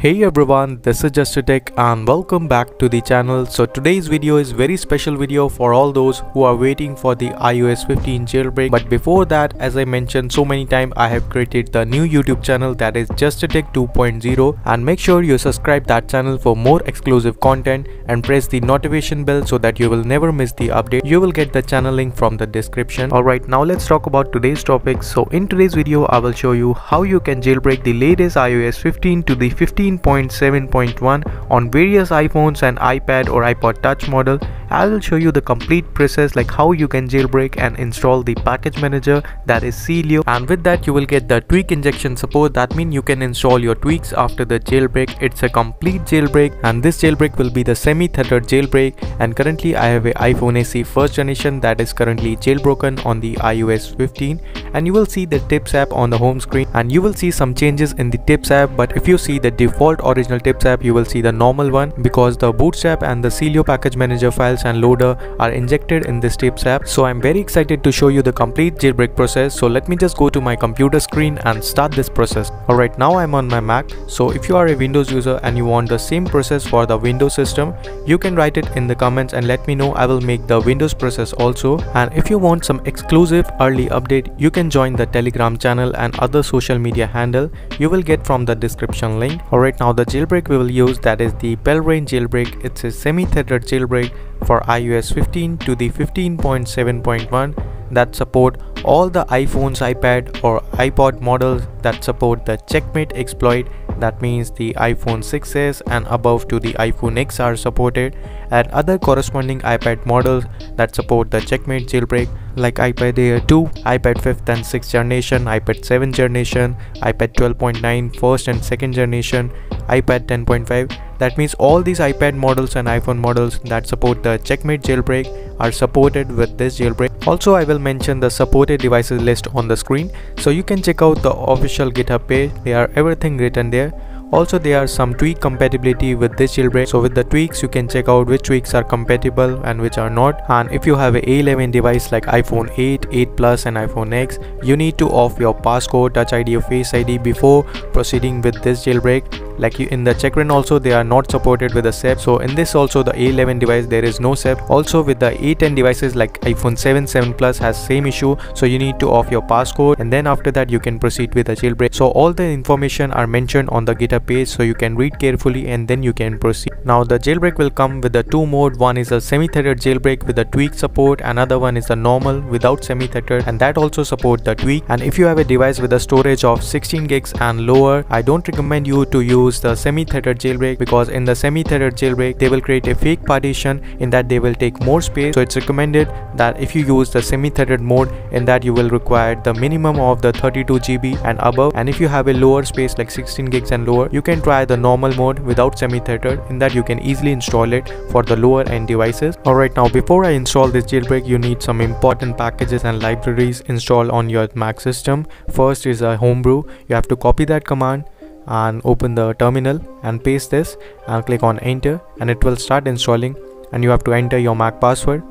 Hey everyone, this is Justitech and welcome back to the channel. So today's video is very special video for all those who are waiting for the iOS 15 jailbreak. But before that, as I mentioned so many times, I have created the new YouTube channel that is Justitech 2.0 and make sure you subscribe that channel for more exclusive content and press the notification bell so that you will never miss the update. You will get the channel link from the description. Alright, now let's talk about today's topic. So in today's video, I will show you how you can jailbreak the latest iOS 15 to the 15 15.7.1 on various iPhones and iPad or iPod Touch model. I will show you the complete process like how you can jailbreak and install the package manager that is Celio and with that you will get the tweak injection support that means you can install your tweaks after the jailbreak. It's a complete jailbreak and this jailbreak will be the semi-tethered jailbreak and currently I have a iPhone SE first generation that is currently jailbroken on the iOS 15 and you will see the tips app on the home screen. And you will see some changes in the tips app. But if you see the default original tips app you will see the normal one. Because the bootstrap and the Celio package manager files and loader are injected in this tips app. So i'm very excited to show you the complete jailbreak process. So let me just go to my computer screen and start this process. Alright now i'm on my mac. So if you are a windows user and you want the same process for the windows system you can write it in the comments and let me know. I will make the windows process also. And if you want some exclusive early update you can join the telegram channel and other social media handle. You will get from the description link. Alright now the jailbreak we will use that is the Pelrain jailbreak. It's a semi-tethered jailbreak for iOS 15 to the 15.7.1 that support all the iPhones, iPad or iPod models that support the checkmate exploit. That means the iPhone 6s and above to the iPhone X are supported and other corresponding iPad models that support the checkmate jailbreak like iPad Air 2, iPad 5th and 6th generation, iPad 7th generation, iPad 12.9 first and second generation, iPad 10.5 that means all these iPad models and iPhone models that support the checkmate jailbreak are supported with this jailbreak. Also I will mention the supported devices list on the screen. So you can check out the official github page. There everything written there also there are some tweak compatibility with this jailbreak so with the tweaks you can check out which tweaks are compatible and which are not. And if you have a A11 device like iPhone 8, 8 Plus and iPhone X you need to off your passcode, touch ID or face ID before proceeding with this jailbreak. Like in the checkra also they are not supported with the SEP. So in this also the A11 device there is no SEP. Also with the A10 devices like iPhone 7 7 Plus has same issue. So you need to off your passcode. And then after that you can proceed with the jailbreak. So all the information are mentioned on the github page so you can read carefully and then you can proceed. Now the jailbreak will come with the two mode. One is a semi-tethered jailbreak with the tweak support. Another one is a normal without semi-tethered and that also support the tweak. And if you have a device with a storage of 16 gigs and lower i don't recommend you to use the semi-tethered jailbreak because in the semi-tethered jailbreak they will create a fake partition in that they will take more space. So it's recommended that if you use the semi-tethered mode in that you will require the minimum of the 32 GB and above. And if you have a lower space like 16 gigs and lower you can try the normal mode without semi-tethered in that you can easily install it for the lower end devices. Alright now before I install this jailbreak you need some important packages and libraries installed on your Mac system. First is a homebrew. You have to copy that command and open the terminal and paste this and click on enter and it will start installing and you have to enter your mac password.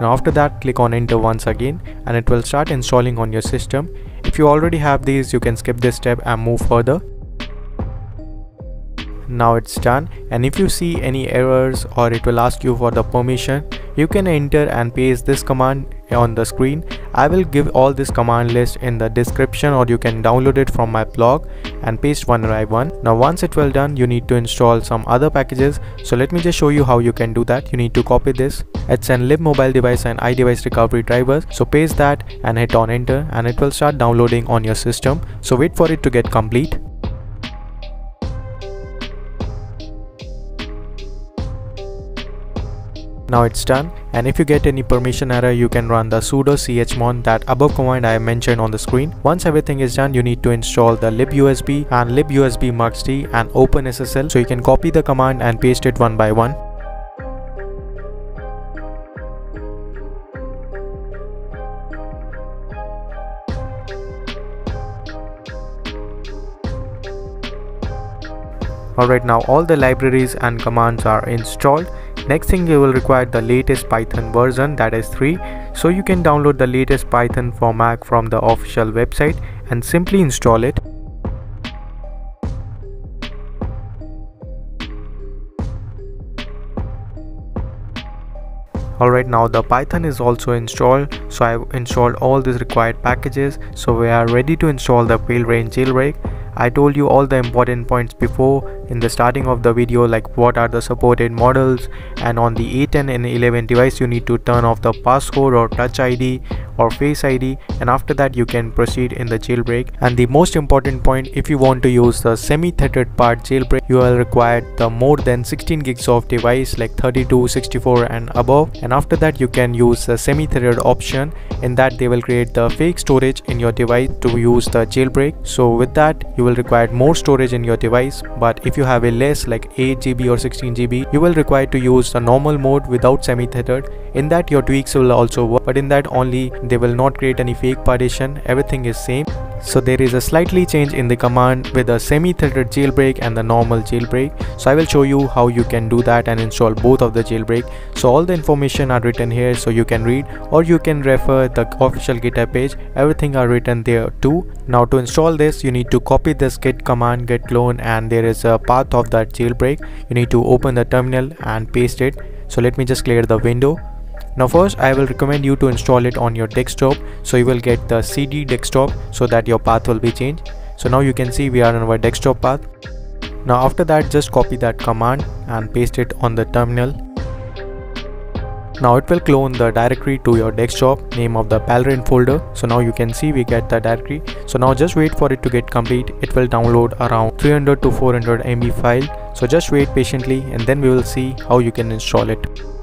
Now after that click on enter once again and it will start installing on your system. If you already have these you can skip this step and move further now it's done. And if you see any errors or it will ask you for the permission you can enter and paste this command on the screen. I will give all this command list in the description or you can download it from my blog and paste one by one. Now once it will done you need to install some other packages. So let me just show you how you can do that. You need to copy this. It's an libmobile device and iDevice recovery drivers. So paste that and hit on enter and it will start downloading on your system. So wait for it to get complete Now it's done and if you get any permission error you can run the sudo chmon that above command I mentioned on the screen. Once everything is done you need to install the libusb and libusb muxd and OpenSSL so you can copy the command and paste it one by one. Alright now all the libraries and commands are installed. Next thing you will require the latest Python version that is 3. So you can download the latest Python for Mac from the official website and simply install it. Alright now the python is also installed so I have installed all these required packages so we are ready to install the PailRain jailbreak. I told you all the important points before in the starting of the video like what are the supported models and on the A10 and 11 device you need to turn off the passcode or touch ID or face ID and after that you can proceed in the jailbreak. And the most important point if you want to use the semi-tethered part jailbreak you will require the more than 16 gigs of device like 32 64 and above. And after that you can use the semi-tethered option. In that they will create the fake storage in your device to use the jailbreak. So with that you will require more storage in your device. But if you have a less like 8 GB or 16 GB you will require to use the normal mode without semi-tethered. In that your tweaks will also work but in that only they will not create any fake partition. Everything is same so there is a slightly change in the command with the semi-threaded jailbreak and the normal jailbreak. So i will show you how you can do that and install both of the jailbreak. So all the information are written here so you can read or you can refer the official github page. Everything are written there too. Now to install this you need to copy this git command git clone and there is a path of that jailbreak. You need to open the terminal and paste it. So let me just clear the window now first I will recommend you to install it on your desktop so you will get the CD desktop so that your path will be changed. So now you can see we are on our desktop path. Now after that just copy that command and paste it on the terminal. Now it will clone the directory to your desktop name of the PaleRain folder. So now you can see we get the directory. So now just wait for it to get complete. It will download around 300 to 400 MB file. So just wait patiently and then we will see how you can install it.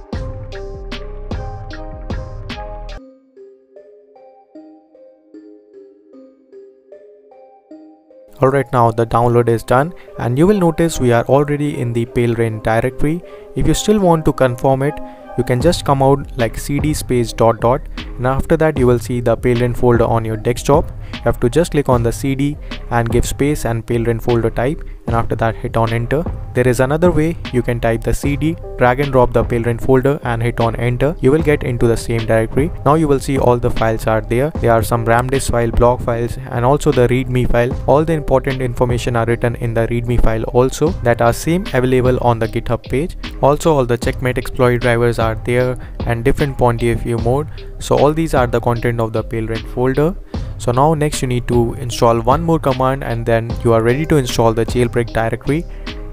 Alright now the download is done and you will notice we are already in the PaleRain directory. If you still want to confirm it, you can just come out like cd space dot dot and after that you will see the PaleRain folder on your desktop. You have to just click on the cd and give space and PaleRain folder type and after that hit on enter. There is another way you can type the cd, drag and drop the PaleRain folder and hit on enter. You will get into the same directory. Now you will see all the files are there. There are some RAM disk file, block files and also the readme file. All the important information are written in the readme file also that are same available on the github page. Also all the checkmate exploit drivers are there and different point view mode. So all these are the content of the PaleRain folder so now next you need to install one more command and then you are ready to install the jailbreak directory.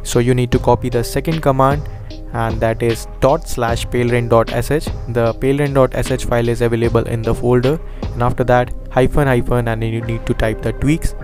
So you need to copy the second command and that is dot slash palerain.sh the palerain.sh file is available in the folder. And after that hyphen hyphen and you need to type the tweaks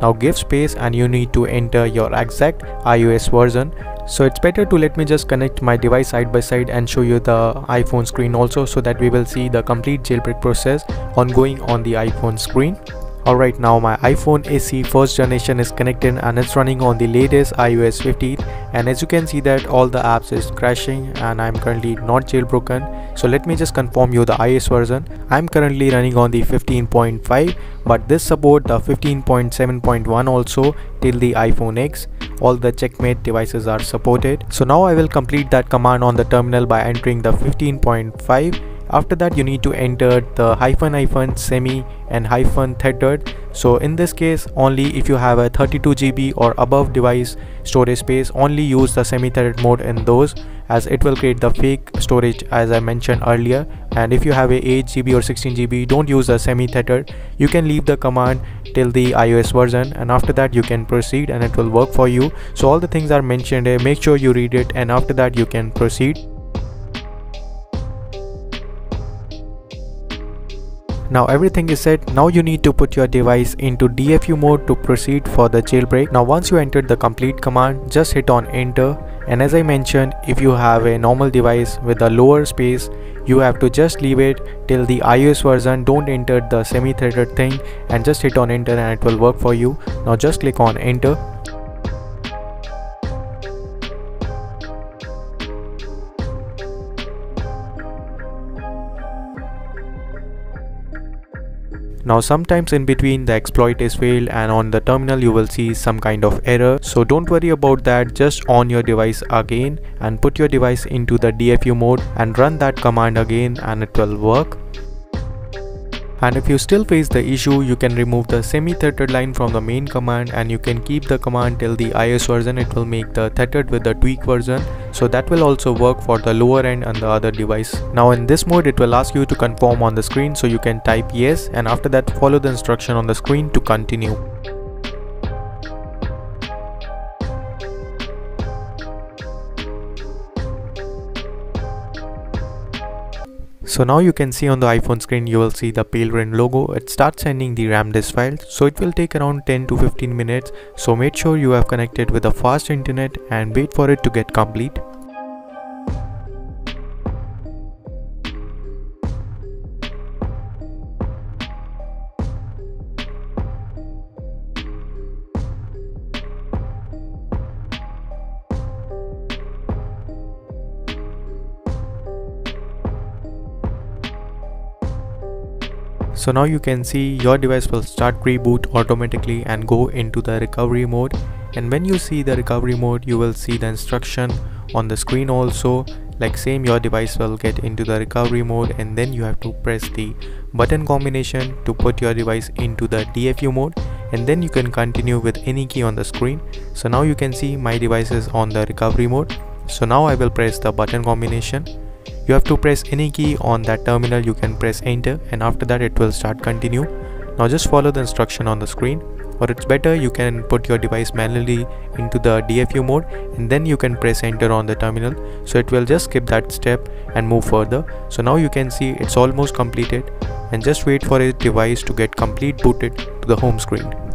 now give space and you need to enter your exact ios version. So it's better to let me just connect my device side by side and show you the iphone screen also so that we will see the complete jailbreak process ongoing on the iphone screen Alright now my iPhone SE first generation is connected and it's running on the latest iOS 15 and as you can see that all the apps is crashing and I'm currently not jailbroken. So let me just confirm you the iOS version. I'm currently running on the 15.5 but this support the 15.7.1 also till the iPhone X. All the checkmate devices are supported. So now I will complete that command on the terminal by entering the 15.5 after that you need to enter the hyphen hyphen semi and hyphen tethered so in this case only if you have a 32 GB or above device storage space only use the semi tethered mode in those as it will create the fake storage as I mentioned earlier. And if you have a 8 GB or 16 GB don't use the semi tethered you can leave the command till the iOS version and after that you can proceed and it will work for you. So all the things are mentioned here. Make sure you read it and after that you can proceed Now everything is set. Now you need to put your device into DFU mode to proceed for the jailbreak. Now once you entered the complete command, just hit on enter. And as I mentioned, if you have a normal device with a lower space, you have to just leave it till the iOS version. Don't enter the semi-threaded thing and just hit on enter and it will work for you. Now just click on enter Now sometimes in between the exploit is failed and on the terminal you will see some kind of error. So don't worry about that just on your device again and put your device into the DFU mode and run that command again and it will work. And if you still face the issue, you can remove the semi-tethered line from the main command and you can keep the command till the iOS version. It will make the tethered with the tweak version. So that will also work for the lower end and the other device. Now in this mode it will ask you to confirm on the screen so you can type yes. And after that follow the instruction on the screen to continue So now you can see on the iPhone screen you will see the Rain logo. It starts sending the RAM disk file. So it will take around 10 to 15 minutes. So make sure you have connected with a fast internet and wait for it to get complete. So now you can see your device will start reboot automatically and go into the recovery mode. And when you see the recovery mode you will see the instruction on the screen also. Like same your device will get into the recovery mode and then you have to press the button combination to put your device into the DFU mode. And then you can continue with any key on the screen. So now you can see my device is on the recovery mode. So now I will press the button combination you have to press any key on that terminal you can press enter and after that it will start continue. Now just follow the instruction on the screen. Or it's better you can put your device manually into the DFU mode and then you can press enter on the terminal. So it will just skip that step and move further. So now you can see it's almost completed and just wait for a device to get complete booted to the home screen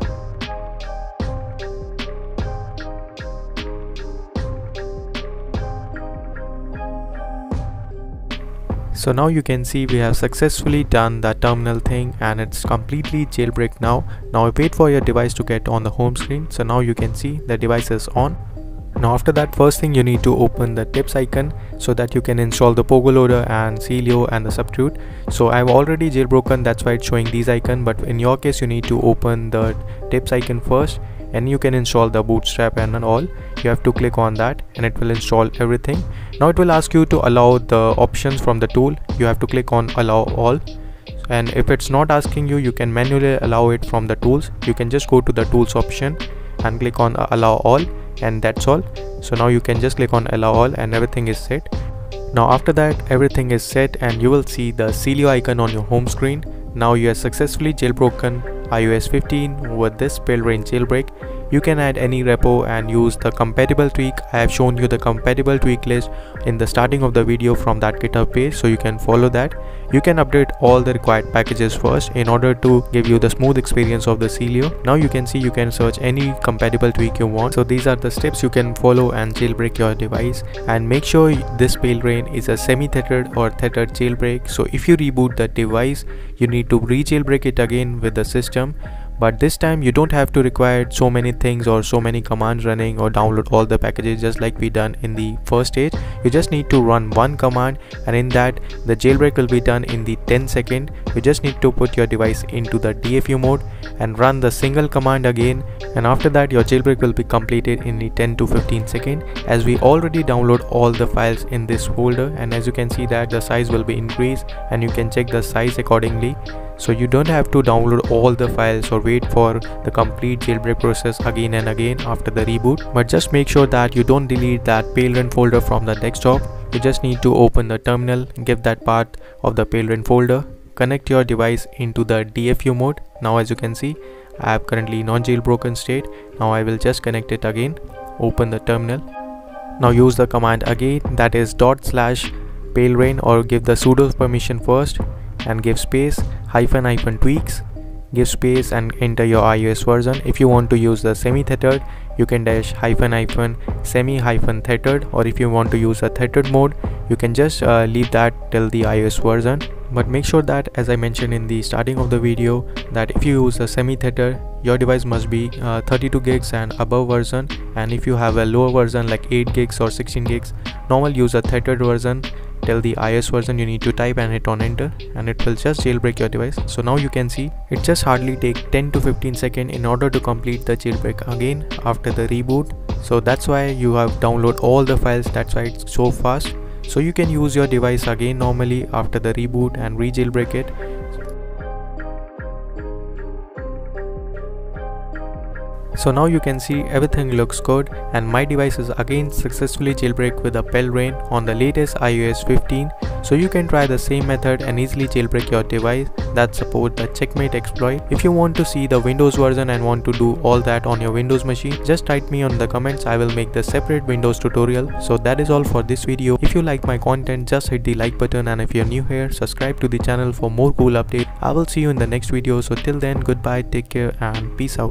so now you can see we have successfully done the terminal thing and it's completely jailbreak now. Now wait for your device to get on the home screen. So now you can see the device is on. Now after that first thing you need to open the tips icon so that you can install the pogo loader and celio and the substitute so i've already jailbroken that's why it's showing these icon but in your case you need to open the tips icon first and you can install the bootstrap and all. You have to click on that and it will install everything. Now it will ask you to allow the options from the tool. You have to click on allow all. And if it's not asking you you can manually allow it from the tools. You can just go to the tools option and click on allow all and that's all. So now you can just click on allow all and everything is set. Now after that everything is set and you will see the Celio icon on your home screen. Now you have successfully jailbroken iOS 15 with this Rain jailbreak you can add any repo and use the compatible tweak i have shown you the compatible tweak list in the starting of the video from that github page so you can follow that you can update all the required packages first in order to give you the smooth experience of the Celio. Now you can see you can search any compatible tweak you want. So these are the steps you can follow and jailbreak your device and make sure this Rain is a semi-tethered or tethered jailbreak. So if you reboot the device, you need to re-jailbreak it again with the system but this time you don't have to require so many things or so many commands running or download all the packages just like we done in the first stage. You just need to run one command and in that the jailbreak will be done in the 10 second. You just need to put your device into the DFU mode and run the single command again. And after that your jailbreak will be completed in the 10 to 15 second as we already download all the files in this folder. And as you can see that the size will be increased and you can check the size accordingly so you don't have to download all the files or wait for the complete jailbreak process again and again after the reboot. But just make sure that you don't delete that Rain folder from the desktop. You just need to open the terminal give that part of the Rain folder. Connect your device into the DFU mode. Now as you can see I have currently non jailbroken state. Now I will just connect it again. Open the terminal. Now use the command again that is dot slash Rain or give the sudo permission first and give space hyphen hyphen tweaks. Give space and enter your iOS version. If you want to use the semi-tethered you can dash hyphen hyphen semi hyphen tethered or if you want to use a tethered mode you can just uh, leave that till the iOS version. But make sure that as I mentioned in the starting of the video that if you use a semi-tether your device must be uh, 32 gigs and above version. And if you have a lower version like 8 gigs or 16 gigs normal use a tethered version tell the iOS version you need to type and hit on enter and it will just jailbreak your device. So now you can see it just hardly take 10 to 15 seconds in order to complete the jailbreak again after the reboot. So that's why you have download all the files that's why it's so fast. So you can use your device again normally after the reboot and re-jailbreak it So now you can see everything looks good and my device is again successfully jailbreak with a Pelrain on the latest iOS 15 so you can try the same method and easily jailbreak your device that support the checkmate exploit. If you want to see the Windows version and want to do all that on your Windows machine just write me on the comments I will make the separate Windows tutorial. So that is all for this video. If you like my content just hit the like button and if you're new here subscribe to the channel for more cool updates. I will see you in the next video so till then goodbye take care and peace out.